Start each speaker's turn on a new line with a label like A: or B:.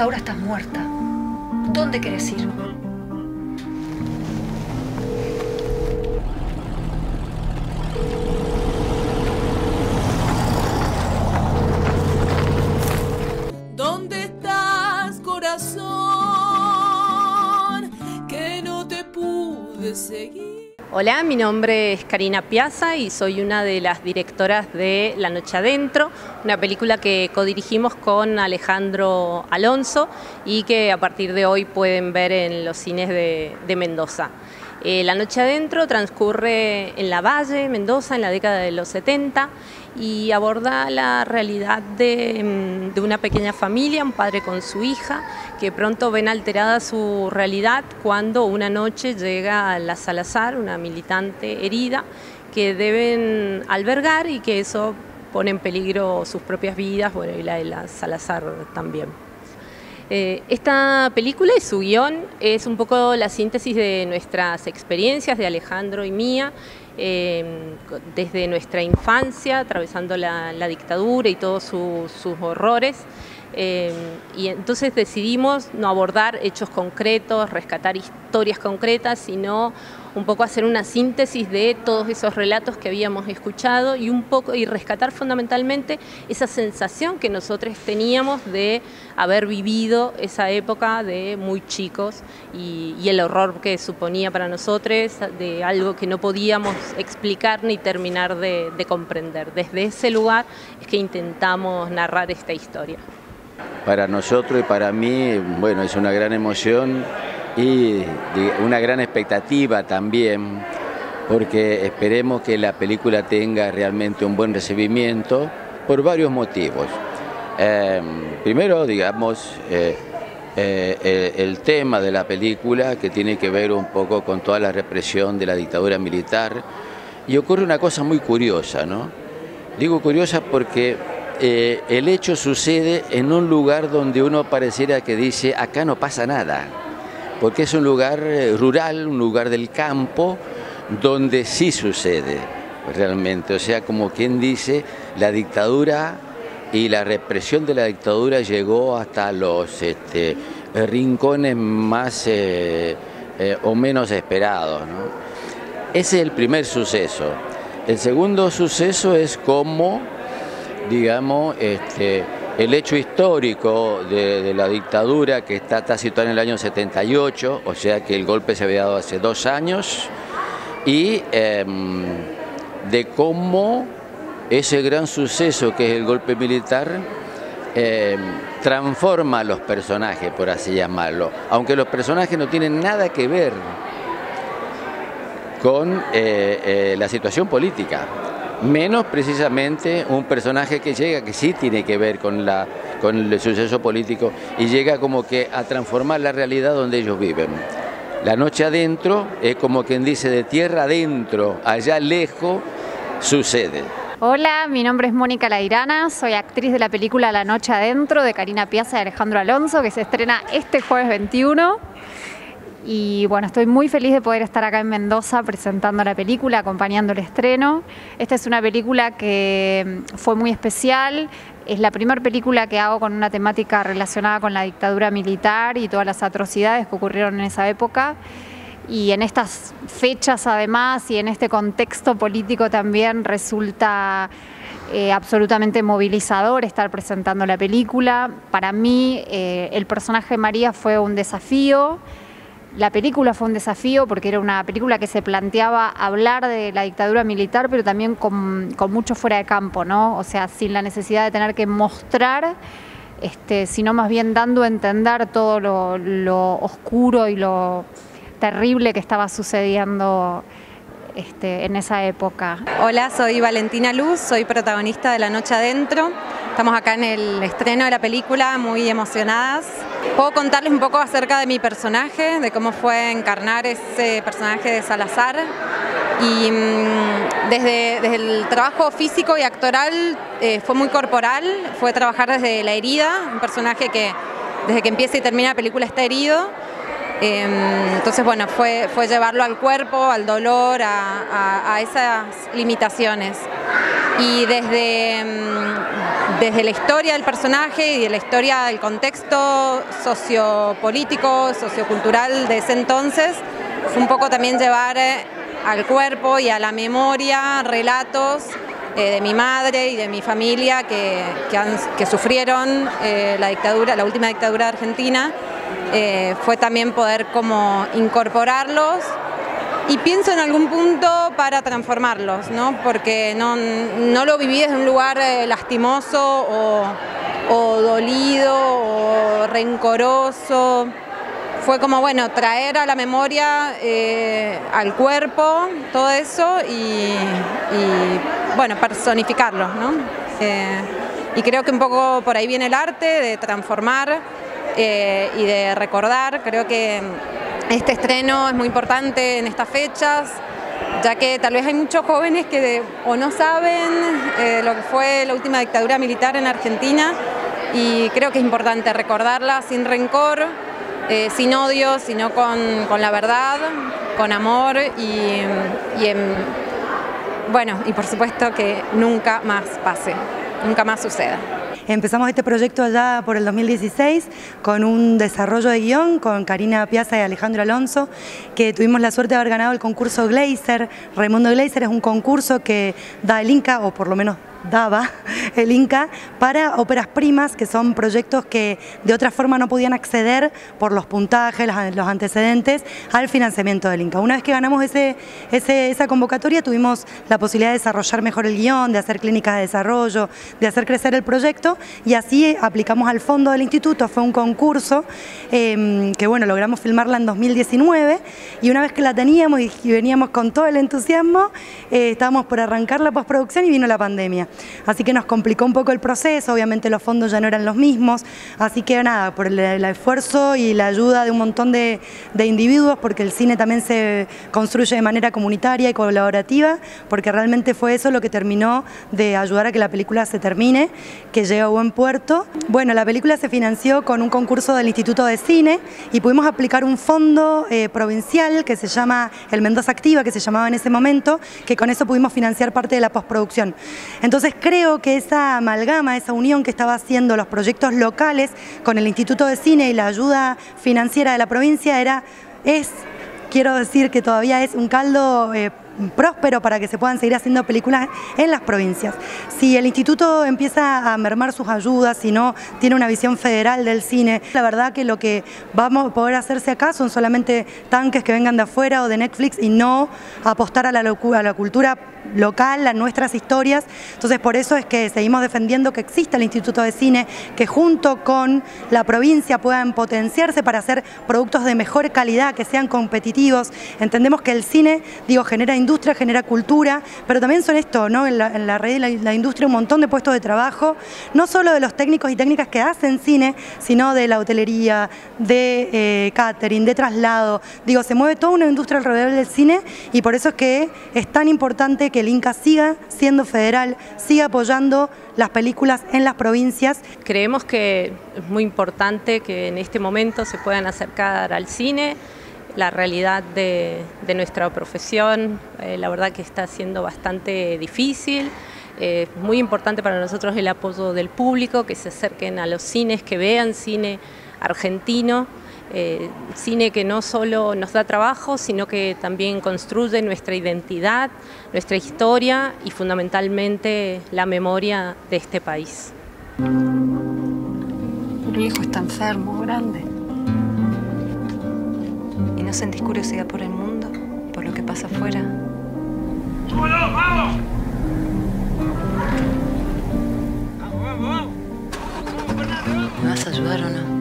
A: Ahora estás muerta. ¿Dónde querés ir?
B: Hola, mi nombre es Karina Piazza y soy una de las directoras de La Noche Adentro, una película que codirigimos con Alejandro Alonso y que a partir de hoy pueden ver en los cines de, de Mendoza. Eh, la noche adentro transcurre en la Valle, Mendoza, en la década de los 70 y aborda la realidad de, mm, de, una pequeña familia, un padre con su hija, que pronto ven alterada su realidad cuando una noche llega la Salazar, una militante herida, que deben albergar y que eso pone en peligro sus propias vidas, bueno, y la de la Salazar también. Eh, esta película y su guion es un poco la síntesis de nuestras experiencias, de Alejandro y mía, eh, desde nuestra infancia, atravesando la, dictadura y todos su, sus horrores. Eh, y entonces decidimos no abordar hechos concretos, rescatar historias concretas, sino un poco hacer una síntesis de todos esos relatos que habíamos escuchado y un poco y rescatar fundamentalmente esa sensación que nosotros teníamos de haber vivido esa época de muy chicos y, y el horror que suponía para nosotros de algo que no podíamos explicar ni terminar de, de comprender. Desde ese lugar es que intentamos narrar esta historia
C: para nosotros y para mí, bueno, es una gran emoción y una gran expectativa también, porque esperemos que la película tenga realmente un buen recibimiento por varios motivos. Eh, primero, digamos, eh, eh, el tema de la película que tiene que ver un poco con toda la represión de la dictadura militar y ocurre una cosa muy curiosa, ¿no? Digo curiosa porque eh, el hecho sucede en un lugar donde uno pareciera que dice, acá no pasa nada, porque es un lugar eh, rural, un lugar del campo, donde sí sucede realmente. O sea, como quien dice, la dictadura y la represión de la dictadura llegó hasta los este, rincones más eh, o menos esperados. Ese es el primer suceso. El segundo suceso es cómo digamos, este, el hecho histórico de, la dictadura que está, está en el año 78, o sea que el golpe se había dado hace dos años, y eh, de cómo ese gran suceso que es el golpe militar eh, transforma a los personajes, por así llamarlo, aunque los personajes no tienen nada que ver con eh, la situación política menos precisamente un personaje que llega, que sí tiene que ver con, la, con el suceso político y llega como que a transformar la realidad donde ellos viven. La noche adentro es como quien dice de tierra adentro, allá lejos, sucede.
D: Hola, mi nombre es Mónica Lairana, soy actriz de la película La Noche Adentro de Karina Piazza y Alejandro Alonso, que se estrena este jueves 21. Y bueno, estoy muy feliz de poder estar acá en Mendoza presentando la película, acompañando el estreno. Esta es una película que mm, fue muy especial, es la primera película que hago con una temática relacionada con la dictadura militar y todas las atrocidades que ocurrieron en esa época. Y en estas fechas además y en este contexto político también resulta eh, absolutamente movilizador estar presentando la película. Para mí eh, el personaje María fue un desafío. La película fue un desafío porque era una película que se planteaba hablar de la dictadura militar, pero también con, mucho fuera de campo, ¿no? O sea, sin la necesidad de tener que mostrar, este, sino más bien dando a entender todo lo, lo oscuro y lo terrible que estaba sucediendo este, en esa época.
E: Hola, soy Valentina Luz, soy protagonista de La Noche Adentro. Estamos acá en el estreno de la película, muy emocionadas. Puedo contarles un poco acerca de mi personaje, de cómo fue encarnar ese personaje de Salazar. Y mmm, desde, desde, el trabajo físico y actoral eh, fue muy corporal, fue trabajar desde la herida, un personaje que desde que empieza y termina la película está herido. Eh, entonces, bueno, fue, fue llevarlo al cuerpo, al dolor, a, a, a esas limitaciones. Y desde, desde la historia del personaje y de la historia del contexto sociopolítico, sociocultural de ese entonces, fue un poco también llevar eh, al cuerpo y a la memoria relatos eh, de mi madre y de mi familia que, sufrieron eh, la dictadura, la última dictadura de Argentina. fue también poder como incorporarlos y pienso en algún punto para transformarlos, ¿no? porque no, no lo viví desde un lugar eh, lastimoso o, dolido o rencoroso. Fue como, bueno, traer a la memoria, eh, al cuerpo, todo eso y, bueno, personificarlo. ¿no? Eh, y creo que un poco por ahí viene el arte de transformar y de recordar. Creo que este estreno es muy importante en estas fechas, ya que tal vez hay muchos jóvenes que o no saben eh, lo que fue la última dictadura militar en Argentina y creo que es importante recordarla sin rencor, eh, sin odio, sino con, la verdad, con amor y, bueno, y por supuesto que nunca más pase, nunca más suceda.
F: Empezamos este proyecto allá por el 2016 con un desarrollo de guion con Karina Piazza y Alejandro Alonso, que tuvimos la suerte de haber ganado el concurso Glazer. Raimundo Glazer es un concurso que da el Inca, o por lo menos daba el Inca para óperas primas, que son proyectos que de otra forma no podían acceder por los puntajes, los antecedentes, al financiamiento del Inca. Una vez que ganamos ese, esa convocatoria tuvimos la posibilidad de desarrollar mejor el guion, de hacer clínicas de desarrollo, de hacer crecer el proyecto y así aplicamos al fondo del instituto, fue un concurso em, que bueno, logramos filmarla en 2019 y una vez que la teníamos y veníamos con todo el entusiasmo, eh, estábamos por arrancar la postproducción y vino la pandemia. Así que nos complicó un poco el proceso, obviamente los fondos ya no eran los mismos, así que nada, por el, esfuerzo y la ayuda de un montón de, individuos, porque el cine también se construye de manera comunitaria y colaborativa, porque realmente fue eso lo que terminó de ayudar a que la película se termine, que llegue a buen puerto. Bueno, la película se financió con un concurso del Instituto de Cine y pudimos aplicar un fondo eh, provincial que se llama el Mendoza Activa, que se llamaba en ese momento, que con eso pudimos financiar parte de la postproducción. Entonces, entonces creo que esa amalgama, esa unión que estaba haciendo los proyectos locales con el Instituto de Cine y la ayuda financiera de la provincia era, es, quiero decir que todavía es un caldo eh, próspero para que se puedan seguir haciendo películas en las provincias. Si el instituto empieza a mermar sus ayudas, si no tiene una visión federal del cine, la verdad que lo que vamos a poder hacerse acá son solamente tanques que vengan de afuera o de Netflix y no apostar a la, a la cultura local, a nuestras historias. Entonces por eso es que seguimos defendiendo que exista el Instituto de Cine, que junto con la provincia puedan potenciarse para hacer productos de mejor calidad, que sean competitivos. Entendemos que el cine, digo, genera industria, genera cultura, pero también son esto, ¿no? En la, red de la, industria un montón de puestos de trabajo, no solo de los técnicos y técnicas que hacen cine, sino de la hotelería, de eh, catering, de traslado. Digo, se mueve toda una industria alrededor del cine y por eso es que es tan importante que el Inca siga siendo federal, siga apoyando las películas en las provincias.
B: Creemos que es muy importante que en este momento se puedan acercar al cine, la realidad de, nuestra profesión, eh, la verdad que está siendo bastante difícil. Es muy importante para nosotros el apoyo del público, que se acerquen a los cines, que vean cine argentino. Eh, cine que no solo nos da trabajo, sino que también construye nuestra identidad, nuestra historia y fundamentalmente la memoria de este país.
A: Mi hijo está enfermo, grande. ¿Y no sentís curiosidad por el mundo? ¿Por lo que pasa afuera? ¡Vamos, vamos! ¿Me vas a ayudar o no?